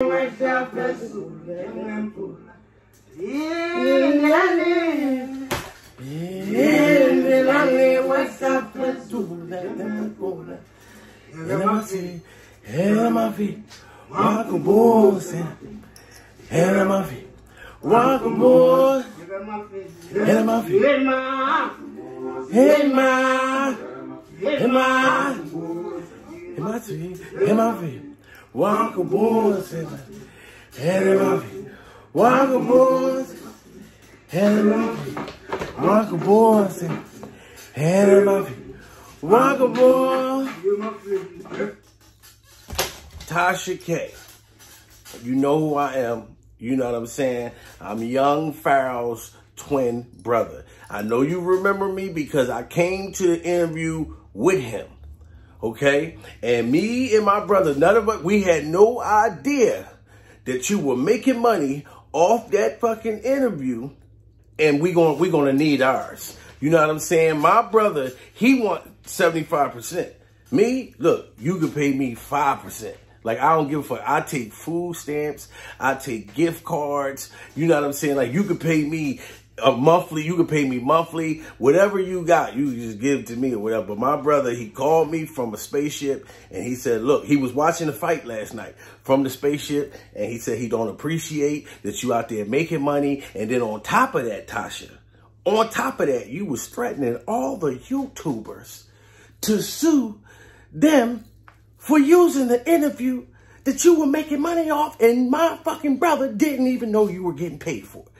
myself as a Yelele, yelele, what's up, let's do that. Ela fi, ela ma fi, wako bosi. Ela ma fi, wako bosi. Ela ma fi, Elma, ema, ema, ema fi, ema fi, wako bosi. Ela ma fi, wako bosi. Ela ma fi, wako bosi. Ela ma fi, wako bosi. Tasha K. You know who I am. You know what I'm saying? I'm young Pharaoh's twin brother. I know you remember me because I came to the interview with him. Okay? And me and my brother, none of us, we had no idea that you were making money off that fucking interview and we going we gonna need ours. You know what I'm saying? My brother, he want 75%. Me, look, you can pay me 5%. Like, I don't give a fuck. I take food stamps. I take gift cards. You know what I'm saying? Like, you can pay me a monthly. You can pay me monthly. Whatever you got, you just give to me or whatever. But my brother, he called me from a spaceship and he said, look, he was watching the fight last night from the spaceship and he said he don't appreciate that you out there making money. And then on top of that, Tasha, on top of that, you was threatening all the YouTubers to sue them for using the interview that you were making money off and my fucking brother didn't even know you were getting paid for it.